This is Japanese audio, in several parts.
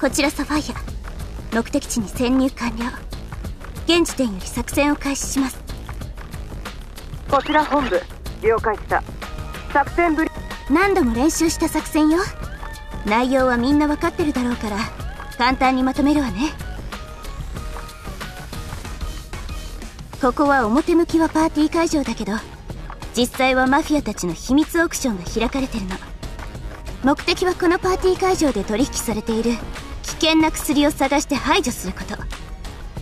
こちらサファイア。目的地に潜入完了。現時点より作戦を開始します。こちら本部了解した。作戦ぶり何度も練習した作戦よ。内容はみんな分かってるだろうから簡単にまとめるわね。ここは表向きはパーティー会場だけど実際はマフィアたちの秘密オークションが開かれてるの。目的はこのパーティー会場で取引されている。危険な薬を探して排除すること。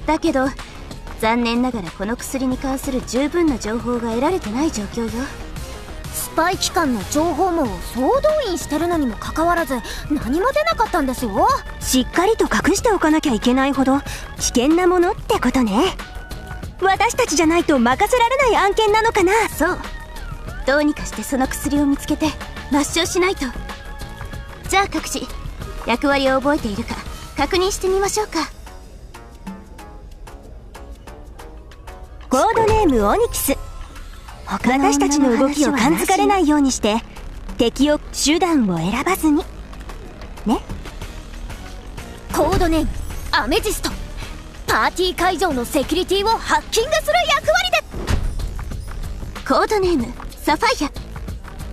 だけど残念ながらこの薬に関する十分な情報が得られてない状況よ。スパイ機関の情報網を総動員してるのにもかかわらず何も出なかったんですよ。しっかりと隠しておかなきゃいけないほど危険なものってことね。私たちじゃないと任せられない案件なのかな。そう。どうにかしてその薬を見つけて抹消しないとじゃあ各自役割を覚えているか確認してみましょうか。コードネームオニキス。私たちの動きを感づかれないようにして敵を手段を選ばずに。ね？コードネームアメジスト。パーティー会場のセキュリティをハッキングする役割でコードネームサファイア。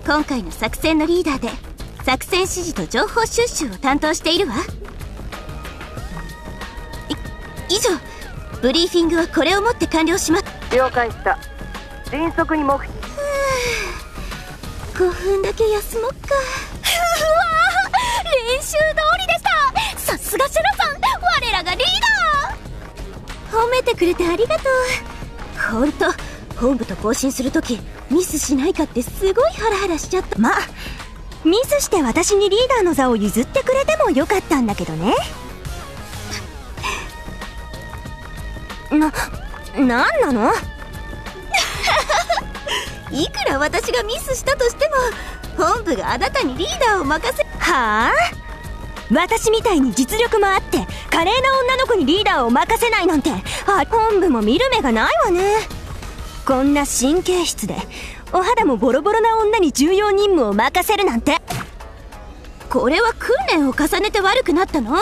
今回の作戦のリーダーで作戦指示と情報収集を担当しているわ。い以上。ブリーフィングはこれをもって完了します了解した。迅速に目標5分だけ休もっか。うわー。練習通りでした。さすがシュラさん。我らがリー褒めてくれてありがとう。ほんと本部と交信するときミスしないかってすごいハラハラしちゃった。まあミスして私にリーダーの座を譲ってくれてもよかったんだけどね。な、ななの？いくら私がミスしたとしても本部があなたにリーダーを任せはあ？私みたいに実力もあって華麗な女の子にリーダーを任せないなんてあ本部も見る目がないわね。こんな神経質でお肌もボロボロな女に重要任務を任せるなんて。これは訓練を重ねて悪くなったの。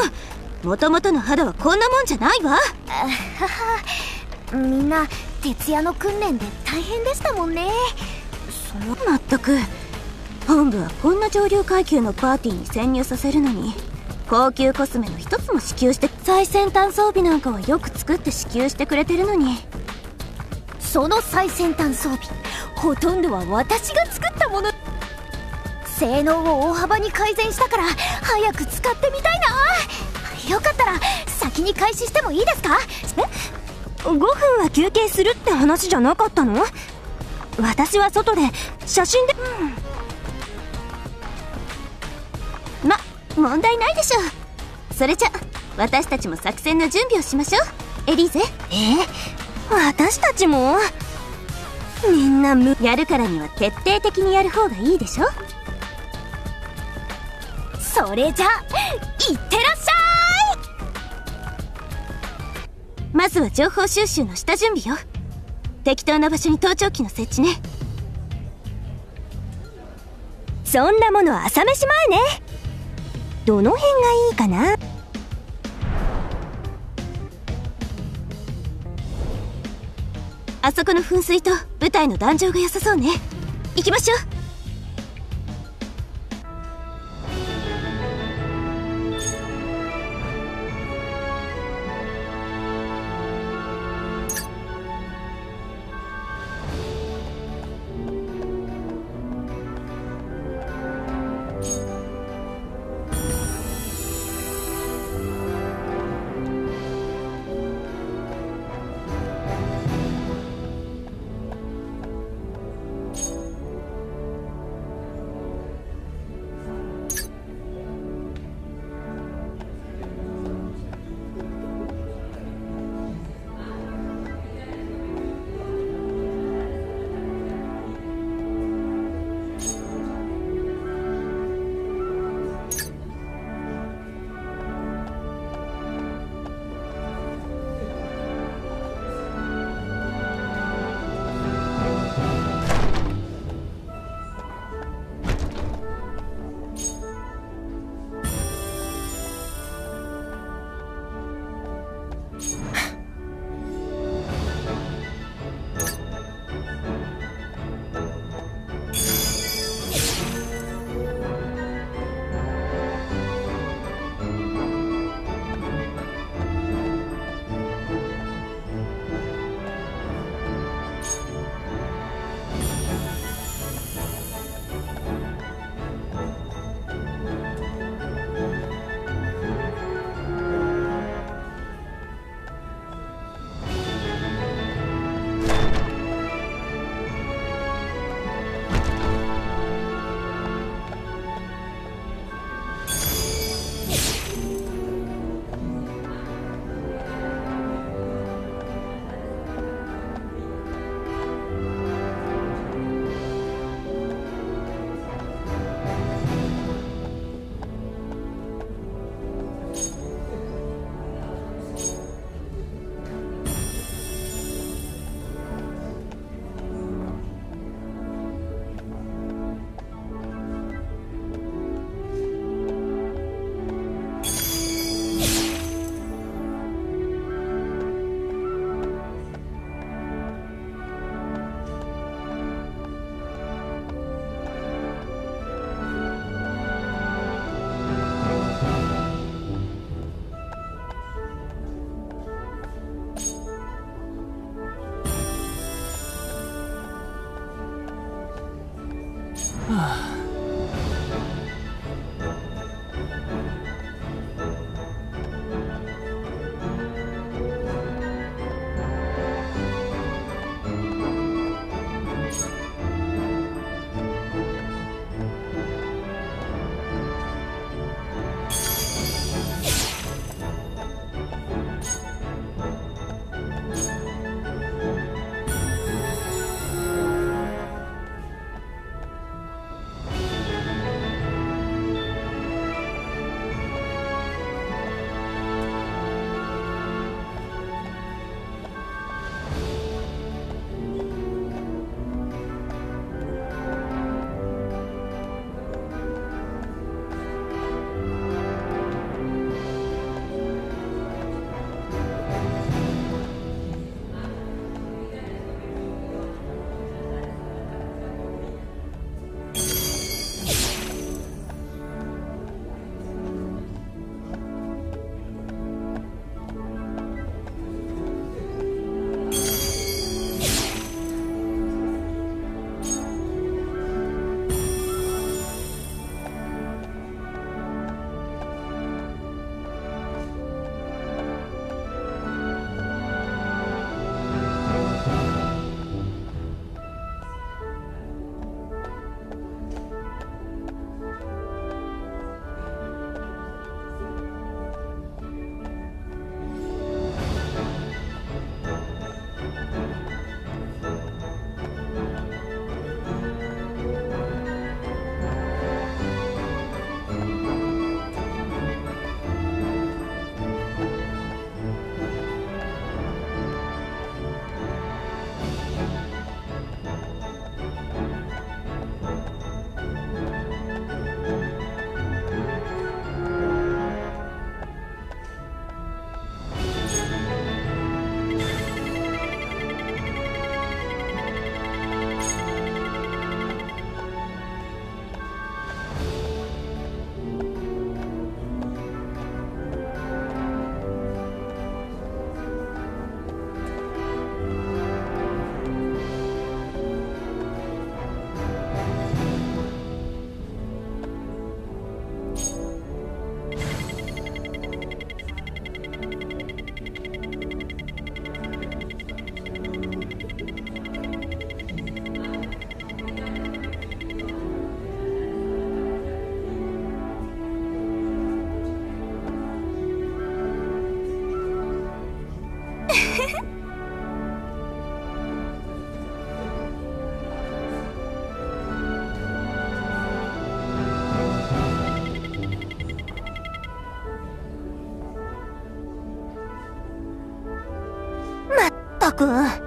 もともとの肌はこんなもんじゃないわ。ダーみんな徹夜の訓練で大変でしたもんね。そのまったく本部はこんな上流階級のパーティーに潜入させるのに。高級コスメの一つも支給して最先端装備なんかはよく作って支給してくれてるのにその最先端装備ほとんどは私が作ったもの。性能を大幅に改善したから早く使ってみたいな。よかったら先に開始してもいいですか？え？5分は休憩するって話じゃなかったの？私は外で写真で、うん、ま問題ないでしょ。うそれじゃ私たちも作戦の準備をしましょう。エリーゼ。え私たちも？みんなむやるからには徹底的にやる方がいいでしょ？それじゃいってらっしゃい！まずは情報収集の下準備よ。適当な場所に盗聴器の設置ね。そんなものは朝飯前ね。どの辺がいいかな？あそこの噴水と舞台の壇上が良さそうね。行きましょう。まったく「